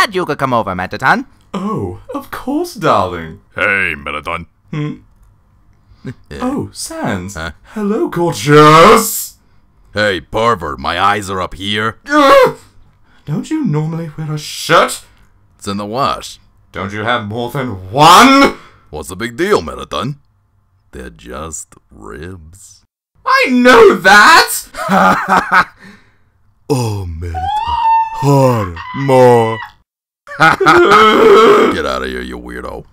glad you could come over, Mettaton. Oh, of course, darling. Hey, Mettaton. Hmm. Oh, Sans. Hello, gorgeous. Hey, pervert, my eyes are up here. Don't you normally wear a shirt? It's in the wash. Don't you have more than one? What's the big deal, Mettaton? They're just ribs. I know that! Oh, Mettaton. Harder, more. Get out of here, you weirdo.